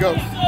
go.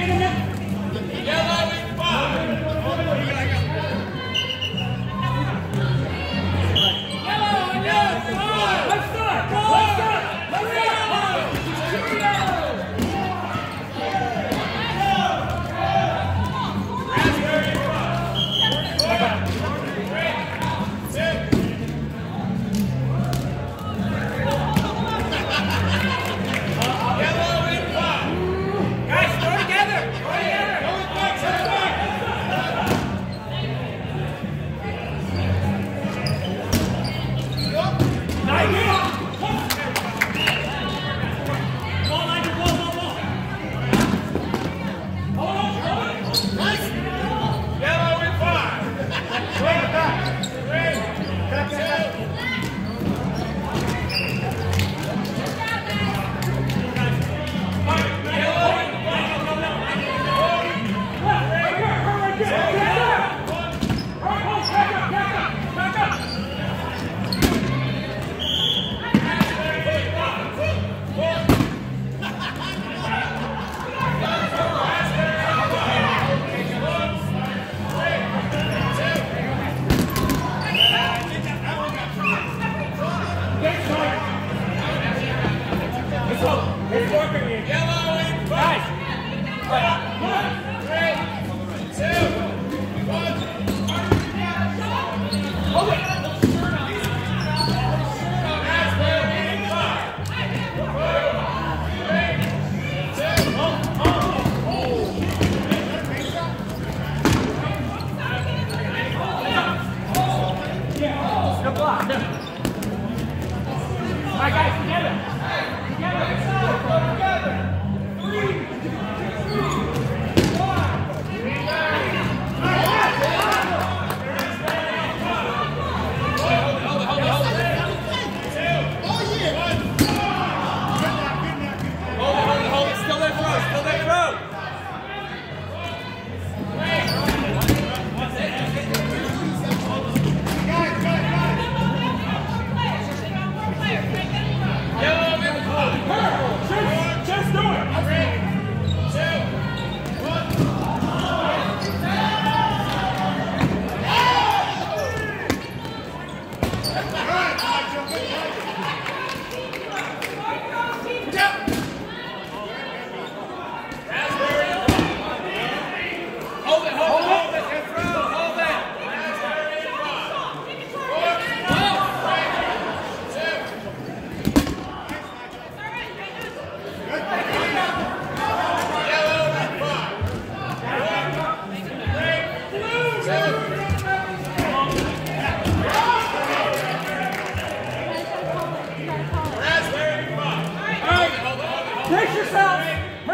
Vem, vem. Né? Come on, no. All right, guys, together.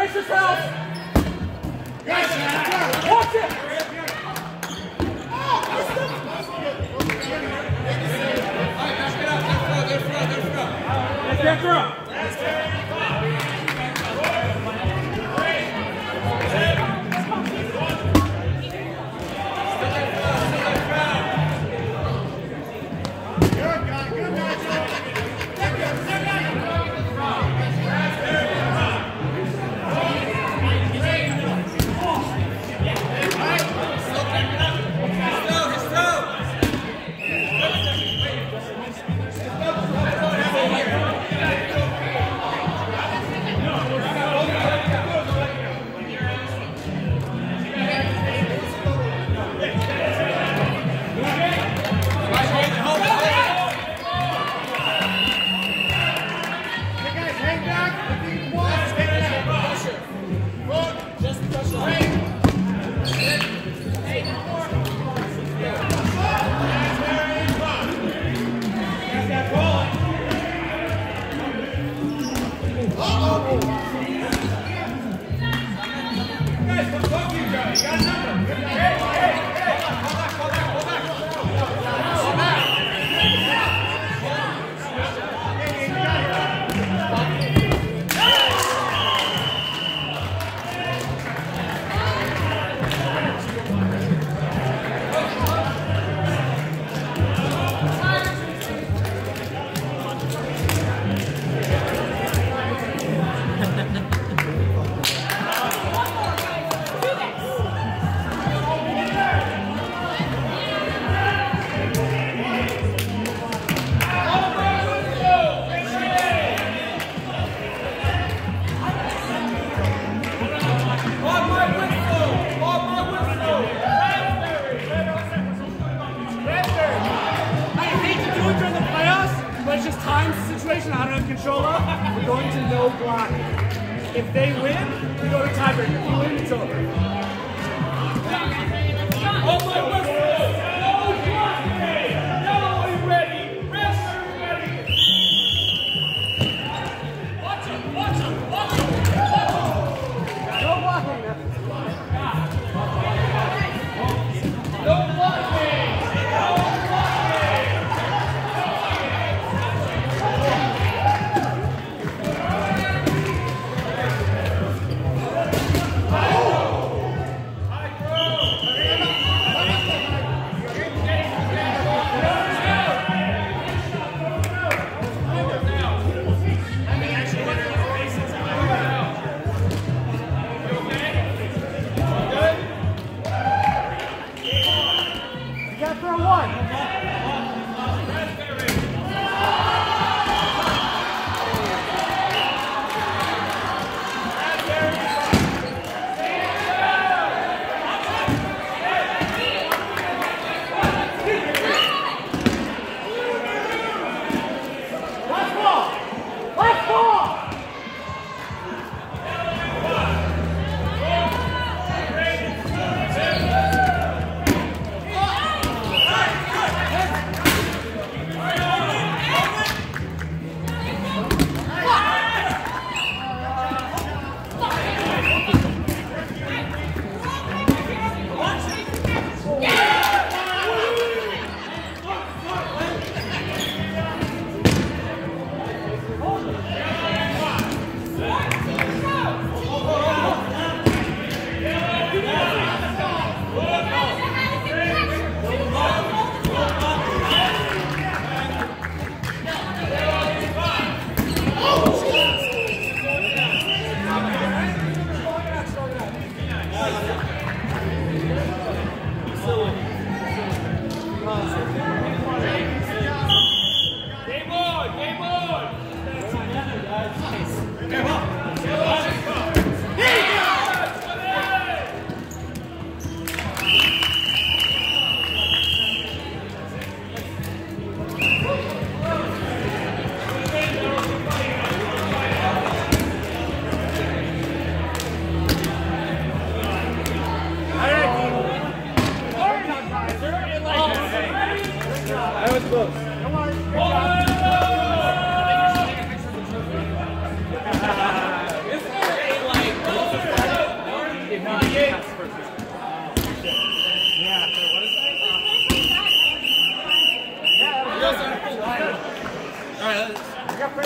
Brace yourself. Yes. Watch it. Get through.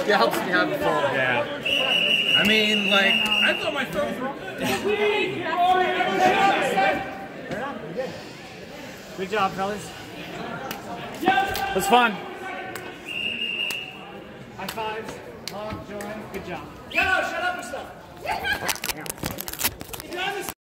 It helps me have the full. Yeah. I mean, like, I thought my throws were good. Good job, fellas. It was fun. High fives. Long, join. Good job. Yellow, shut up and stuff!